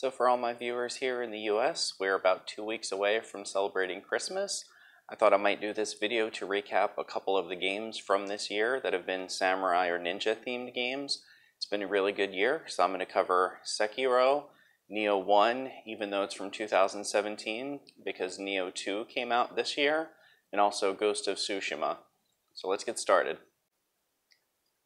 So, for all my viewers here in the US, we're about two weeks away from celebrating Christmas. I thought I might do this video to recap a couple of the games from this year that have been samurai or ninja themed games. It's been a really good year, so I'm going to cover Sekiro, Nioh 1, even though it's from 2017, because Nioh 2 came out this year, and also Ghost of Tsushima. So let's get started.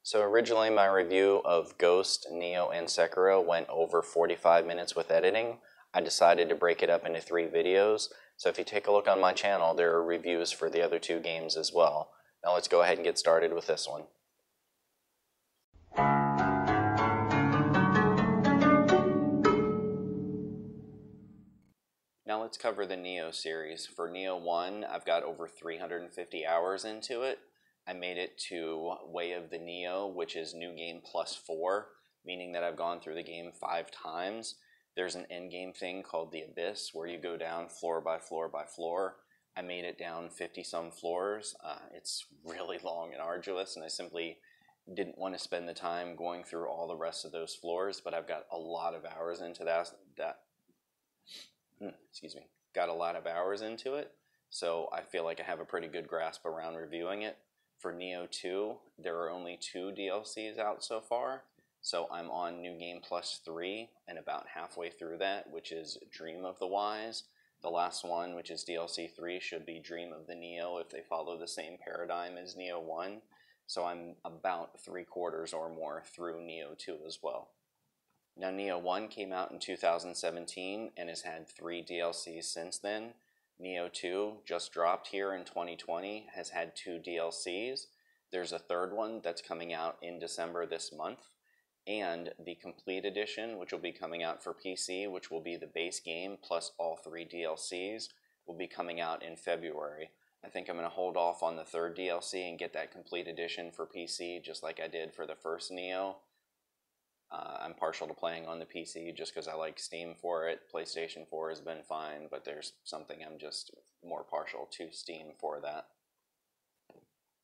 So originally my review of Ghost, Nioh, and Sekiro went over 45 minutes with editing. I decided to break it up into three videos. So if you take a look on my channel, there are reviews for the other two games as well. Now let's go ahead and get started with this one. Now let's cover the Nioh series. For Nioh 1, I've got over 350 hours into it. I made it to Way of the Nioh, which is New Game Plus 4, meaning that I've gone through the game five times. There's an end game thing called the Abyss, where you go down floor by floor by floor. I made it down 50 some floors. Uh, it's really long and arduous, and I simply didn't want to spend the time going through all the rest of those floors, but I've got a lot of hours into that. that hmm, excuse me, got a lot of hours into it, so I feel like I have a pretty good grasp around reviewing it. For Nioh 2, there are only two DLCs out so far. So I'm on New Game Plus 3 and about halfway through that, which is Dream of the Wise. The last one, which is DLC 3, should be Dream of the Nioh if they follow the same paradigm as Nioh 1. So I'm about three quarters or more through Nioh 2 as well. Now, Nioh 1 came out in 2017 and has had three DLCs since then. Nioh 2 just dropped here in 2020, has had two DLCs. There's a third one that's coming out in December this month. And the complete edition, which will be coming out for PC, which will be the base game plus all three DLCs, will be coming out in February. I think I'm going to hold off on the third DLC and get that complete edition for PC, just like I did for the first Nioh. Uh, I'm partial to playing on the PC just because I like Steam for it. PlayStation 4 has been fine, but there's something I'm just more partial to Steam for that.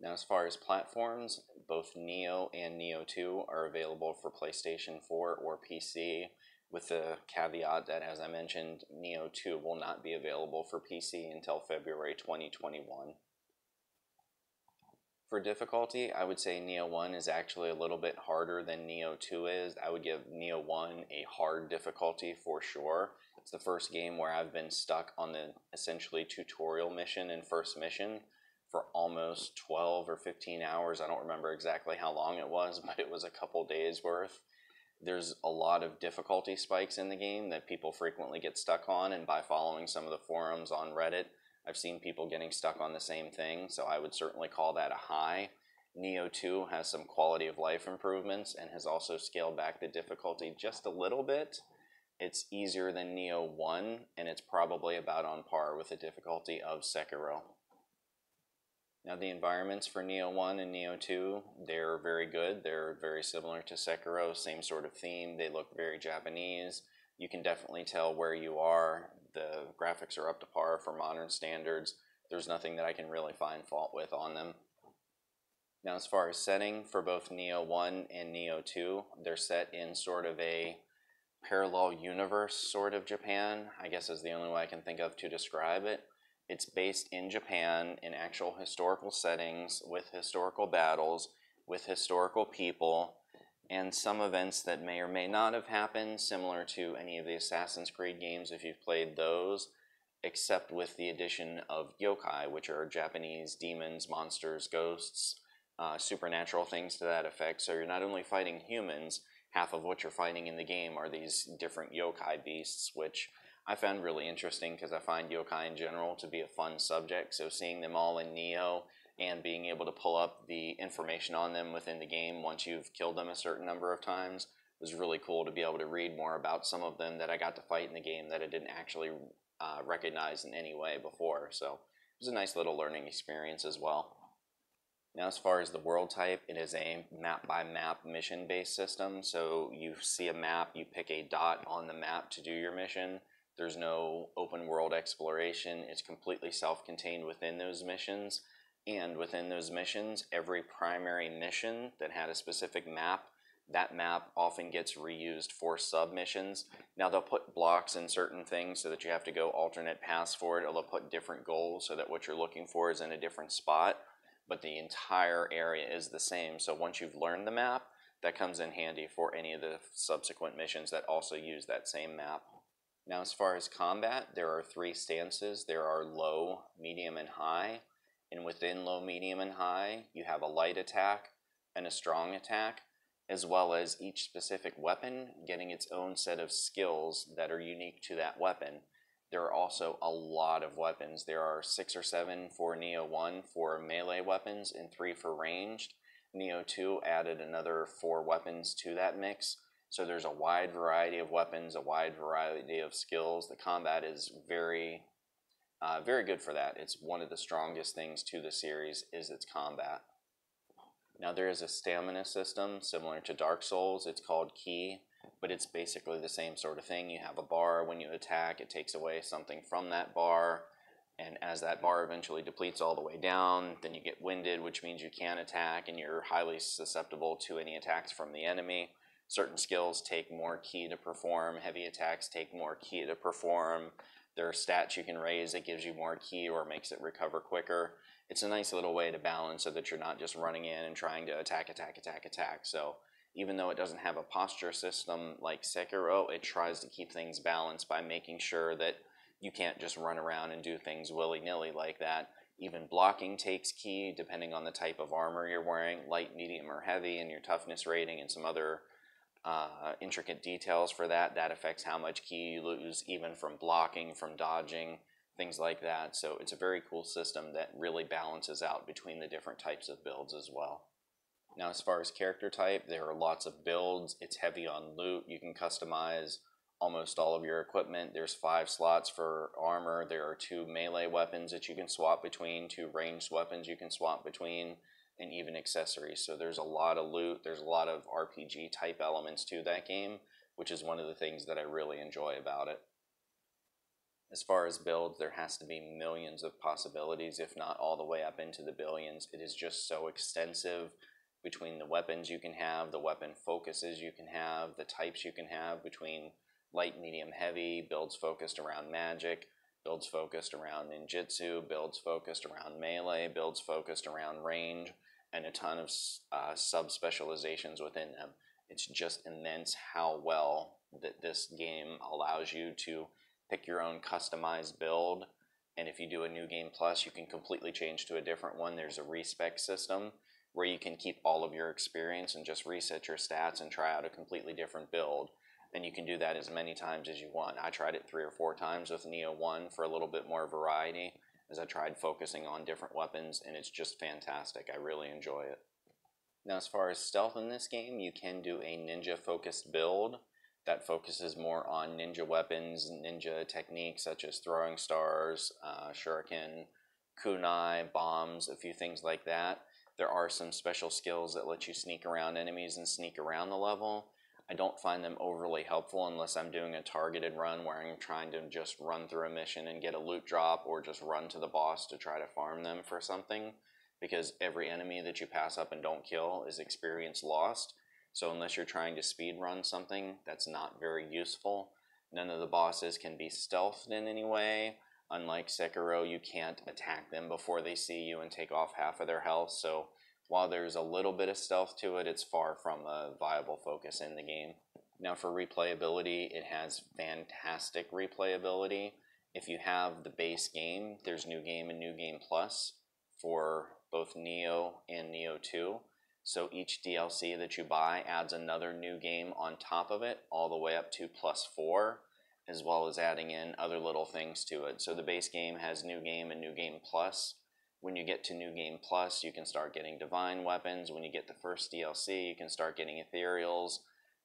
Now, as far as platforms, both Nioh and Nioh 2 are available for PlayStation 4 or PC, with the caveat that, as I mentioned, Nioh 2 will not be available for PC until February 2021. For difficulty, I would say Nioh 1 is actually a little bit harder than Nioh 2 is. I would give Nioh 1 a hard difficulty for sure. It's the first game where I've been stuck on the essentially tutorial mission and first mission for almost 12 or 15 hours. I don't remember exactly how long it was, but it was a couple days worth. There's a lot of difficulty spikes in the game that people frequently get stuck on, and by following some of the forums on Reddit, I've seen people getting stuck on the same thing, so I would certainly call that a high. Nioh 2 has some quality of life improvements and has also scaled back the difficulty just a little bit. It's easier than Nioh 1, and it's probably about on par with the difficulty of Sekiro. Now the environments for Nioh 1 and Nioh 2, they're very good. They're very similar to Sekiro, same sort of theme. They look very Japanese. You can definitely tell where you are. The graphics are up to par for modern standards. There's nothing that I can really find fault with on them. Now, as far as setting for both Nioh 1 and Nioh 2, they're set in sort of a parallel universe sort of Japan, I guess is the only way I can think of to describe it. It's based in Japan in actual historical settings with historical battles, with historical people, and some events that may or may not have happened, similar to any of the Assassin's Creed games if you've played those, except with the addition of yokai, which are Japanese demons, monsters, ghosts, uh, supernatural things to that effect. So you're not only fighting humans, half of what you're fighting in the game are these different yokai beasts, which I found really interesting because I find yokai in general to be a fun subject. So seeing them all in Nioh and being able to pull up the information on them within the game once you've killed them a certain number of times it was really cool to be able to read more about some of them that I got to fight in the game that I didn't actually uh, recognize in any way before. So it was a nice little learning experience as well. Now, as far as the world type, it is a map by map mission based system. So you see a map, you pick a dot on the map to do your mission. There's no open world exploration, it's completely self contained within those missions. And within those missions, every primary mission that had a specific map that map often gets reused for submissions. Now they'll put blocks in certain things so that you have to go alternate paths for it, or they'll put different goals so that what you're looking for is in a different spot, but the entire area is the same. So once you've learned the map, that comes in handy for any of the subsequent missions that also use that same map. Now as far as combat, there are three stances. There are low, medium, and high. And within low, medium, and high, you have a light attack and a strong attack as well as each specific weapon getting its own set of skills that are unique to that weapon. There are also a lot of weapons. There are six or seven for Nioh 1 for melee weapons and three for ranged. Nioh 2 added another four weapons to that mix. So there's a wide variety of weapons, a wide variety of skills. The combat is very, uh, very good for that. It's one of the strongest things to the series is its combat. Now there is a stamina system similar to Dark Souls. It's called Ki, but it's basically the same sort of thing. You have a bar when you attack, it takes away something from that bar, and as that bar eventually depletes all the way down, then you get winded, which means you can't attack and you're highly susceptible to any attacks from the enemy. Certain skills take more ki to perform, heavy attacks take more ki to perform. There are stats you can raise that gives you more ki or makes it recover quicker it's a nice little way to balance so that you're not just running in and trying to attack, attack, attack, attack. So even though it doesn't have a posture system like Sekiro, it tries to keep things balanced by making sure that you can't just run around and do things willy-nilly like that. Even blocking takes ki, depending on the type of armor you're wearing, light, medium, or heavy, and your toughness rating and some other uh, intricate details for that. That affects how much ki you lose, even from blocking, from dodging, things like that. So it's a very cool system that really balances out between the different types of builds as well. Now as far as character type, there are lots of builds. It's heavy on loot. You can customize almost all of your equipment. There's five slots for armor. There are two melee weapons that you can swap between, two ranged weapons you can swap between, and even accessories. So there's a lot of loot. There's a lot of RPG type elements to that game, which is one of the things that I really enjoy about it as far as builds, there has to be millions of possibilities, if not all the way up into the billions. It is just so extensive between the weapons you can have, the weapon focuses you can have, the types you can have between light, medium, heavy, builds focused around magic, builds focused around ninjutsu, builds focused around melee, builds focused around range, and a ton of uh, sub-specializations within them. It's just immense how well that this game allows you to pick your own customized build. And if you do a new game plus, you can completely change to a different one. There's a respec system where you can keep all of your experience and just reset your stats and try out a completely different build. And you can do that as many times as you want. I tried it three or four times with Nioh 1 for a little bit more variety as I tried focusing on different weapons, and it's just fantastic. I really enjoy it. Now, as far as stealth in this game, you can do a ninja focused build that focuses more on ninja weapons, ninja techniques such as throwing stars, uh, shuriken, kunai, bombs, a few things like that. There are some special skills that let you sneak around enemies and sneak around the level. I don't find them overly helpful unless I'm doing a targeted run where I'm trying to just run through a mission and get a loot drop or just run to the boss to try to farm them for something because every enemy that you pass up and don't kill is experience lost so unless you're trying to speed run something, that's not very useful. None of the bosses can be stealthed in any way. Unlike Sekiro, you can't attack them before they see you and take off half of their health. So while there's a little bit of stealth to it, it's far from a viable focus in the game. Now for replayability, it has fantastic replayability. If you have the base game, there's New Game and New Game Plus for both Nioh and Nioh 2. So each DLC that you buy adds another new game on top of it, all the way up to plus four, as well as adding in other little things to it. So the base game has new game and new game plus. When you get to new game plus, you can start getting divine weapons. When you get the first DLC, you can start getting ethereals.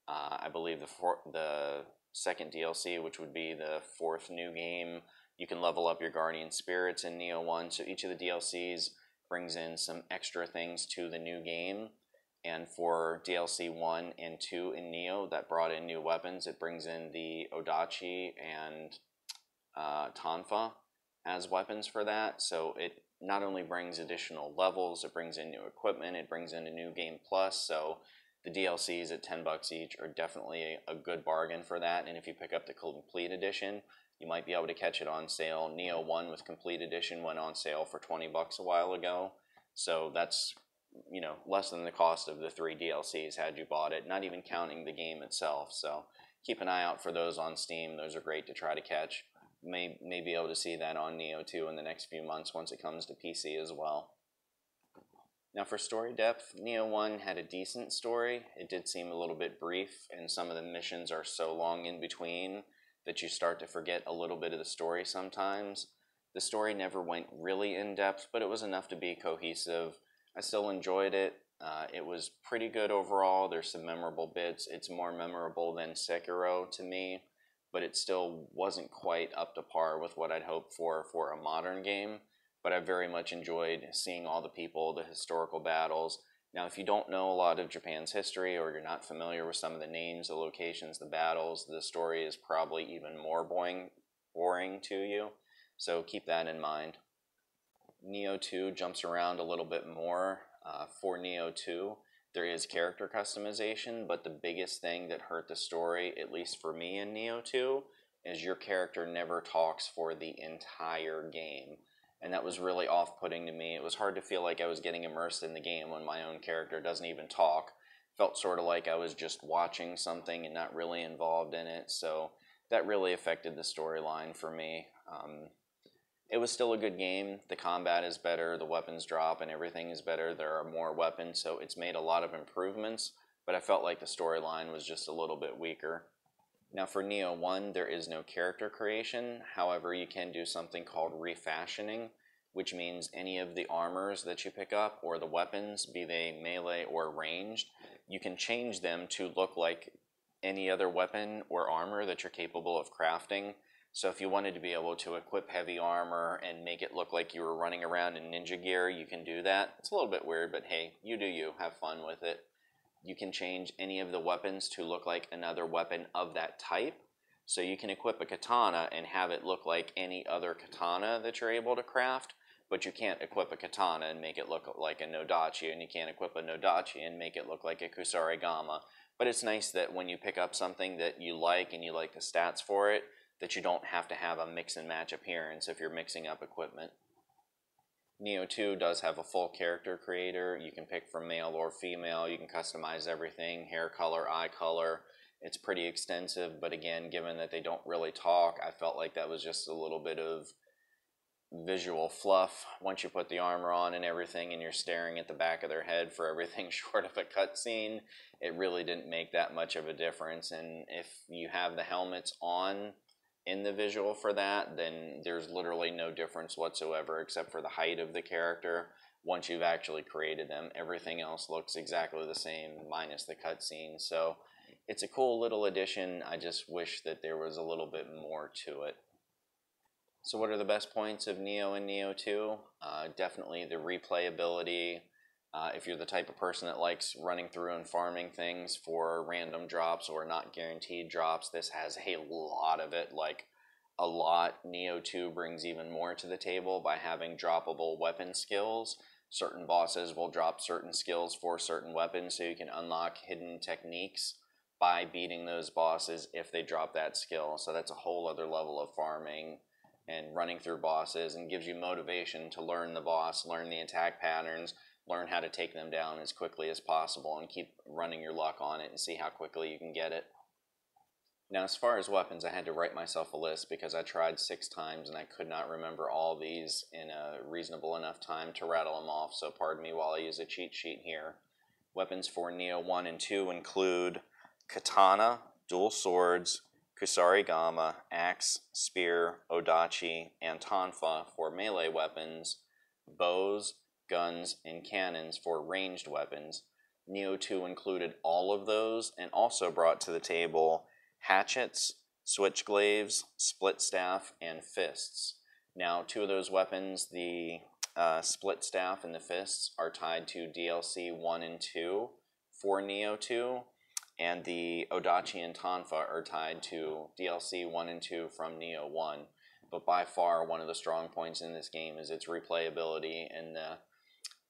Uh, I believe the the second DLC, which would be the fourth new game, you can level up your guardian spirits in Nioh One. So each of the DLCs brings in some extra things to the new game. And for DLC 1 and 2 in Nioh that brought in new weapons, it brings in the Odachi and uh, Tonfa as weapons for that. So it not only brings additional levels, it brings in new equipment, it brings in a new game plus. So The DLCs at 10 bucks each are definitely a good bargain for that. And if you pick up the complete edition, you might be able to catch it on sale. Nioh 1 with complete edition went on sale for 20 bucks a while ago. So that's you know less than the cost of the three DLCs had you bought it, not even counting the game itself. So keep an eye out for those on Steam. Those are great to try to catch. May, may be able to see that on Nioh 2 in the next few months once it comes to PC as well. Now for story depth, Nioh 1 had a decent story. It did seem a little bit brief, and some of the missions are so long in between that you start to forget a little bit of the story sometimes. The story never went really in depth, but it was enough to be cohesive. I still enjoyed it. Uh, it was pretty good overall. There's some memorable bits. It's more memorable than Sekiro to me, but it still wasn't quite up to par with what I'd hoped for for a modern game but I very much enjoyed seeing all the people, the historical battles. Now, if you don't know a lot of Japan's history or you're not familiar with some of the names, the locations, the battles, the story is probably even more boring, boring to you. So keep that in mind. Nioh 2 jumps around a little bit more. Uh, for Nioh 2, there is character customization, but the biggest thing that hurt the story, at least for me in Nioh 2, is your character never talks for the entire game and that was really off-putting to me. It was hard to feel like I was getting immersed in the game when my own character doesn't even talk. Felt sort of like I was just watching something and not really involved in it. So that really affected the storyline for me. Um, it was still a good game. The combat is better, the weapons drop, and everything is better. There are more weapons, so it's made a lot of improvements. But I felt like the storyline was just a little bit weaker. Now for Nioh 1, there is no character creation. However, you can do something called refashioning, which means any of the armors that you pick up or the weapons, be they melee or ranged, you can change them to look like any other weapon or armor that you're capable of crafting. So if you wanted to be able to equip heavy armor and make it look like you were running around in ninja gear, you can do that. It's a little bit weird, but hey, you do you. Have fun with it you can change any of the weapons to look like another weapon of that type. So you can equip a katana and have it look like any other katana that you're able to craft, but you can't equip a katana and make it look like a Nodachi, and you can't equip a Nodachi and make it look like a Kusarigama. But it's nice that when you pick up something that you like and you like the stats for it, that you don't have to have a mix and match appearance if you're mixing up equipment. Nioh 2 does have a full character creator. You can pick from male or female. You can customize everything, hair color, eye color. It's pretty extensive, but again, given that they don't really talk, I felt like that was just a little bit of visual fluff. Once you put the armor on and everything and you're staring at the back of their head for everything short of a cutscene, it really didn't make that much of a difference. And if you have the helmets on, in the visual for that, then there's literally no difference whatsoever except for the height of the character. Once you've actually created them, everything else looks exactly the same, minus the cutscene. So it's a cool little addition. I just wish that there was a little bit more to it. So what are the best points of Nioh and Nioh 2? Uh, definitely the replayability, uh, if you're the type of person that likes running through and farming things for random drops or not guaranteed drops, this has a lot of it. Like a lot, Nioh 2 brings even more to the table by having droppable weapon skills. Certain bosses will drop certain skills for certain weapons, so you can unlock hidden techniques by beating those bosses if they drop that skill. So that's a whole other level of farming and running through bosses and gives you motivation to learn the boss, learn the attack patterns, learn how to take them down as quickly as possible and keep running your luck on it and see how quickly you can get it. Now, as far as weapons, I had to write myself a list because I tried six times and I could not remember all these in a reasonable enough time to rattle them off, so pardon me while I use a cheat sheet here. Weapons for Nioh 1 and 2 include katana, dual swords, kusari gama, axe, spear, odachi, and tonfa for melee weapons, bows, guns, and cannons for ranged weapons. Nioh 2 included all of those and also brought to the table hatchets, switchglaives, split staff, and fists. Now, two of those weapons, the uh, split staff and the fists, are tied to DLC 1 and 2 for Nioh 2, and the Odachi and Tonfa are tied to DLC 1 and 2 from Nioh 1. But by far, one of the strong points in this game is its replayability and the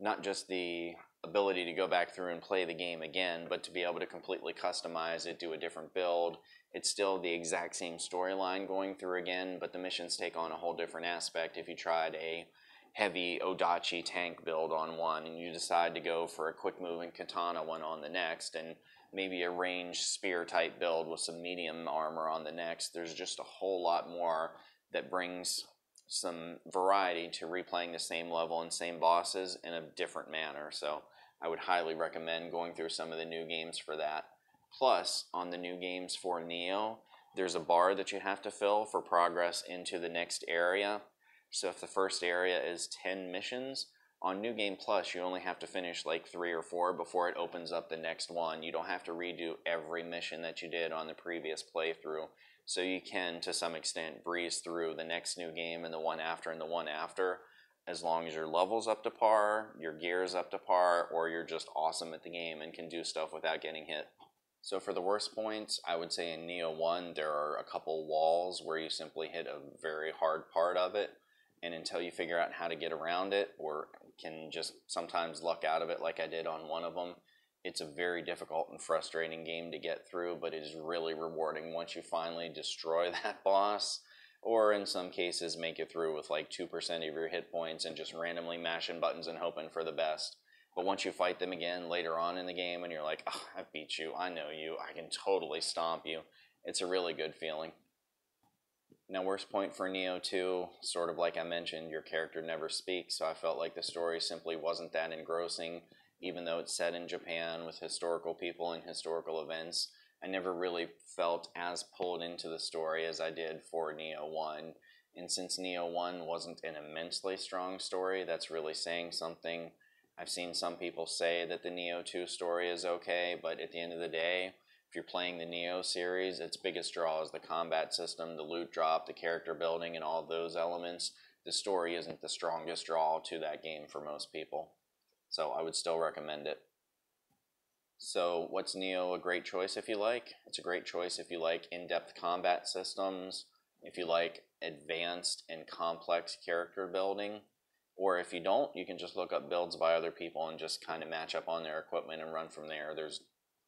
not just the ability to go back through and play the game again, but to be able to completely customize it, do a different build. It's still the exact same storyline going through again, but the missions take on a whole different aspect if you tried a heavy Odachi tank build on one and you decide to go for a quick moving katana one on the next and maybe a ranged spear type build with some medium armor on the next. There's just a whole lot more that brings some variety to replaying the same level and same bosses in a different manner. So I would highly recommend going through some of the new games for that. Plus, on the new games for Nioh, there's a bar that you have to fill for progress into the next area. So if the first area is 10 missions, on New Game Plus, you only have to finish like three or four before it opens up the next one. You don't have to redo every mission that you did on the previous playthrough. So you can, to some extent, breeze through the next new game and the one after and the one after as long as your level's up to par, your gear's up to par, or you're just awesome at the game and can do stuff without getting hit. So for the worst points, I would say in Nioh 1, there are a couple walls where you simply hit a very hard part of it and until you figure out how to get around it or can just sometimes luck out of it like I did on one of them, it's a very difficult and frustrating game to get through, but it is really rewarding once you finally destroy that boss or in some cases make it through with like 2% of your hit points and just randomly mashing buttons and hoping for the best. But once you fight them again later on in the game and you're like, oh, I beat you, I know you, I can totally stomp you, it's a really good feeling. Now, worst point for Nioh 2, sort of like I mentioned, your character never speaks, so I felt like the story simply wasn't that engrossing, even though it's set in Japan with historical people and historical events. I never really felt as pulled into the story as I did for Nioh 1. And since Nioh 1 wasn't an immensely strong story, that's really saying something. I've seen some people say that the Nioh 2 story is okay, but at the end of the day, if you're playing the Nioh series, its biggest draw is the combat system, the loot drop, the character building, and all those elements. The story isn't the strongest draw to that game for most people. So I would still recommend it. So what's Nioh a great choice if you like? It's a great choice if you like in-depth combat systems, if you like advanced and complex character building, or if you don't, you can just look up builds by other people and just kind of match up on their equipment and run from there. There's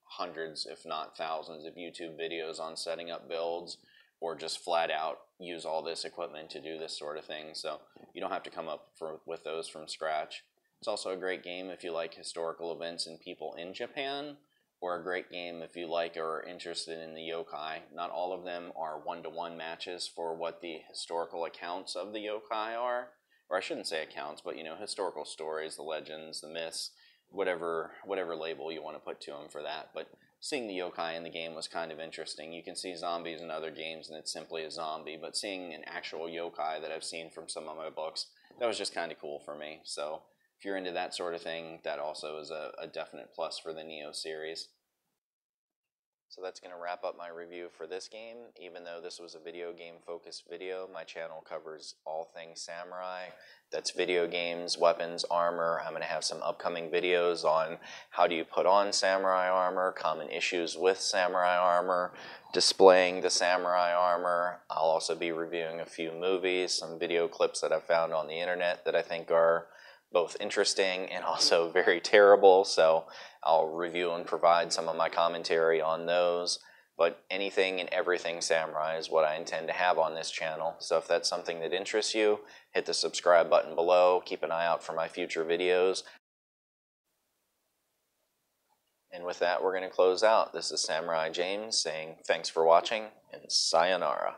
hundreds, if not thousands, of YouTube videos on setting up builds or just flat out use all this equipment to do this sort of thing. So you don't have to come up for, with those from scratch. It's also a great game if you like historical events and people in Japan, or a great game if you like or are interested in the yokai. Not all of them are one-to-one -one matches for what the historical accounts of the yokai are, or I shouldn't say accounts, but you know, historical stories, the legends, the myths whatever whatever label you want to put to them for that. But seeing the yokai in the game was kind of interesting. You can see zombies in other games and it's simply a zombie, but seeing an actual yokai that I've seen from some of my books, that was just kind of cool for me. So if you're into that sort of thing, that also is a, a definite plus for the Nioh series. So that's going to wrap up my review for this game. Even though this was a video game focused video, my channel covers all things samurai. That's video games, weapons, armor. I'm going to have some upcoming videos on how do you put on samurai armor, common issues with samurai armor, displaying the samurai armor. I'll also be reviewing a few movies, some video clips that I've found on the internet that I think are both interesting and also very terrible. So I'll review and provide some of my commentary on those. But anything and everything samurai is what I intend to have on this channel. So if that's something that interests you, hit the subscribe button below. Keep an eye out for my future videos. And with that, we're going to close out. This is Samurai James saying thanks for watching and sayonara.